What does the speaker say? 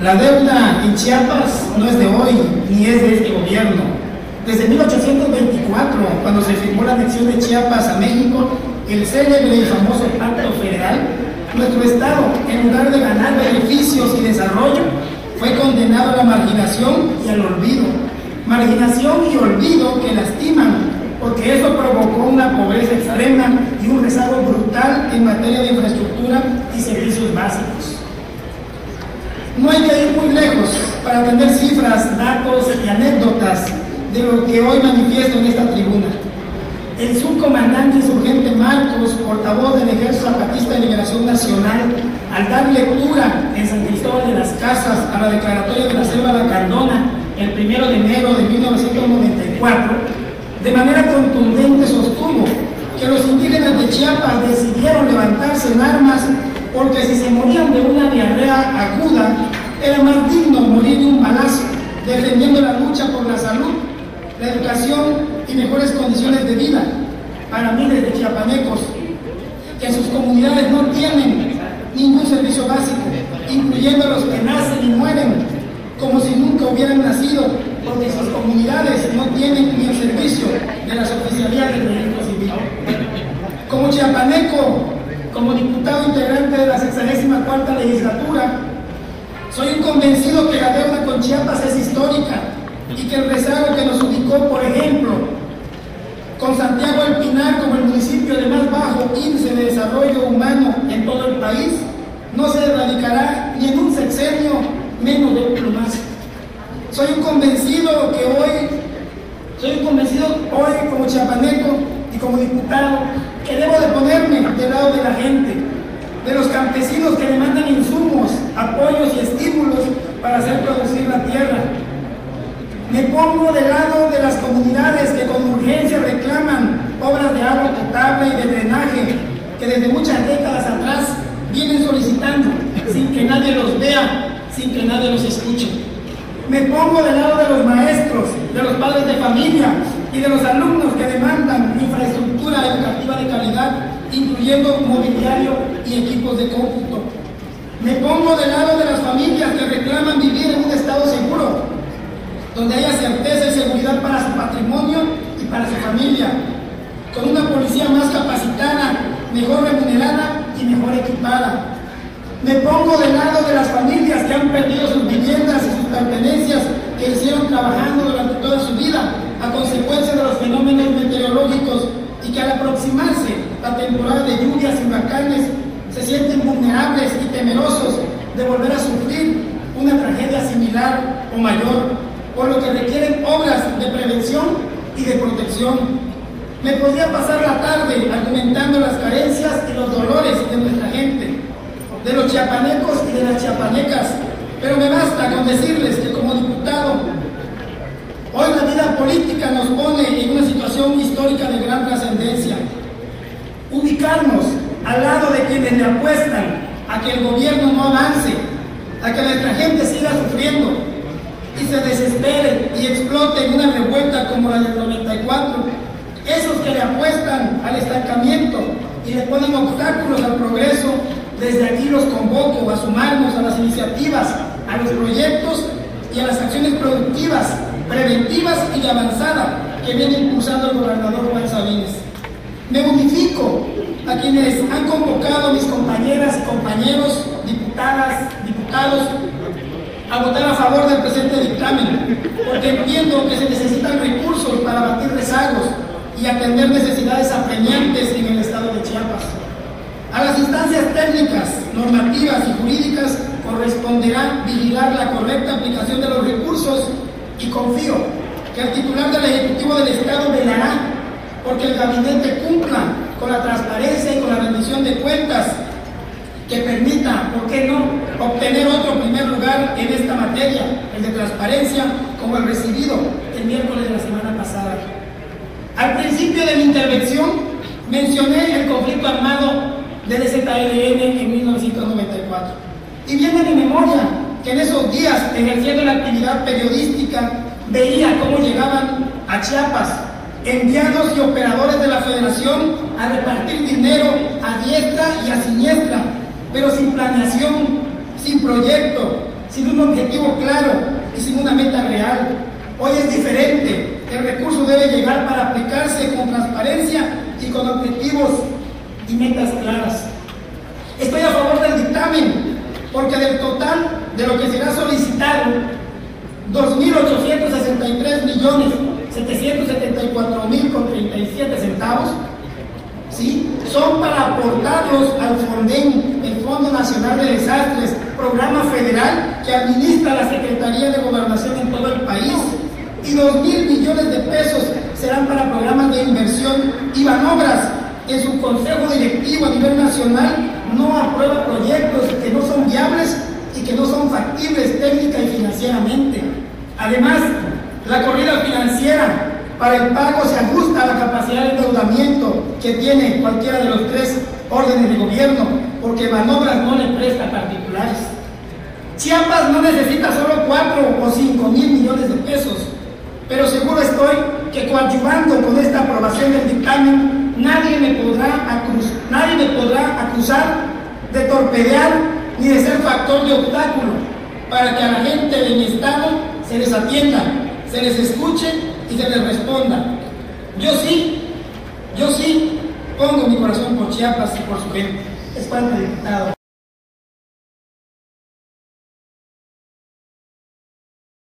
La deuda en Chiapas no es de hoy, ni es de este gobierno. Desde 1824, cuando se firmó la anexión de Chiapas a México, el célebre y famoso Pacto Federal, nuestro Estado, en lugar de ganar beneficios y desarrollo, fue condenado a la marginación y al olvido. Marginación y olvido que lastiman, porque eso provocó una pobreza extrema y un rezago brutal en materia de infraestructura y servicios básicos. No hay que ir muy lejos para tener cifras, datos y anécdotas de lo que hoy manifiesto en esta tribuna. El subcomandante insurgente Marcos, portavoz del Ejército Zapatista de Liberación Nacional, al dar lectura en San Cristóbal de las Casas a la declaratoria de la Selva de Cardona el 1 de enero de 1994, de manera contundente sostuvo que los indígenas de Chiapas decidieron levantarse en armas porque si se morían de una diarrea aguda, era más digno morir de un balazo, defendiendo la lucha por la salud, la educación y mejores condiciones de vida para miles de chiapanecos que en sus comunidades no tienen ningún servicio básico, incluyendo los que nacen y mueren como si nunca hubieran nacido, porque sus comunidades no tienen ni el servicio de las oficialías del registro civil. Como chiapaneco, como diputado integrante de la 64 legislatura, soy un convencido que la deuda con Chiapas es histórica y que el rezago que nos ubicó, por ejemplo, con Santiago El Pinar como el municipio de más bajo índice de desarrollo humano en todo el país, no se erradicará ni en un sexenio menos de un más. Soy un convencido que hoy, soy un convencido hoy como chiapaneco como diputado, que debo de ponerme del lado de la gente, de los campesinos que demandan insumos, apoyos y estímulos para hacer producir la tierra. Me pongo del lado de las comunidades que con urgencia reclaman obras de agua potable y de drenaje que desde muchas décadas atrás vienen solicitando sin que nadie los vea, sin que nadie los escuche. Me pongo del lado de los maestros, de los padres de familia y de los alumnos que demandan infraestructura educativa de calidad, incluyendo mobiliario y equipos de cómputo. Me pongo del lado de las familias que reclaman vivir en un estado seguro, donde haya certeza y seguridad para su patrimonio y para su familia, con una policía más capacitada, mejor remunerada y mejor equipada. Me pongo del lado de las familias que han perdido sus viviendas y sus pertenencias que hicieron trabajando durante toda su vida a consecuencia de los fenómenos meteorológicos y que al aproximarse la lluvias y huracanes se sienten vulnerables y temerosos de volver a sufrir una tragedia similar o mayor, por lo que requieren obras de prevención y de protección. Me podría pasar la tarde argumentando las carencias y los dolores de nuestra gente, de los chiapanecos y de las chiapanecas, pero me basta con decirles que como diputado, hoy la vida política nos pone en una situación histórica de gran trascendencia. Ubicarnos al lado de quienes le apuestan a que el gobierno no avance, a que nuestra gente siga sufriendo y se desespere y explote en una revuelta como la del 94. Esos que le apuestan al estancamiento y le ponen obstáculos al progreso, desde aquí los convoco a sumarnos a las iniciativas, a los proyectos y a las acciones productivas, preventivas y de avanzada que viene impulsando el gobernador Juan Sabines. Me unifico a quienes han convocado mis compañeras compañeros, diputadas, diputados, a votar a favor del presente dictamen, porque entiendo que se necesitan recursos para batir rezagos y atender necesidades apremiantes en el estado de Chiapas. A las instancias técnicas, normativas y jurídicas corresponderá vigilar la correcta aplicación de los recursos y confío que el titular del Ejecutivo del Estado velará porque el gabinete cumpla con la transparencia y con la rendición de cuentas que permita, ¿por qué no?, obtener otro primer lugar en esta materia, el de transparencia, como el recibido el miércoles de la semana pasada. Al principio de mi intervención mencioné el conflicto armado del ZLN en 1994. Y viene a mi memoria que en esos días, ejerciendo la actividad periodística, veía cómo llegaban a Chiapas enviados y operadores de la federación a repartir dinero a diestra y a siniestra, pero sin planeación, sin proyecto, sin un objetivo claro y sin una meta real. Hoy es diferente. El recurso debe llegar para aplicarse con transparencia y con objetivos y metas claras. Estoy a favor del dictamen, porque del total de lo que será solicitado, 2.863 millones 774 mil con 37 centavos, ¿sí? son para aportarlos al FONDEN, el Fondo Nacional de Desastres, programa federal que administra la Secretaría de Gobernación en todo el país. Y 2 mil millones de pesos serán para programas de inversión y manobras. En su consejo directivo a nivel nacional no aprueba proyectos que no son viables y que no son factibles técnica y financieramente. Además, la corrida para el pago se ajusta a la capacidad de endeudamiento que tiene cualquiera de los tres órdenes de gobierno, porque Manobras no le presta a particulares. Chiapas no necesita solo 4 o 5 mil millones de pesos, pero seguro estoy que coadyuvando con esta aprobación del dictamen, nadie me podrá, nadie me podrá acusar de torpedear ni de ser factor de obstáculo para que a la gente de mi estado se les atienda se les escuche y se les responda. Yo sí, yo sí pongo mi corazón por Chiapas y por su gente. Es parte diputado.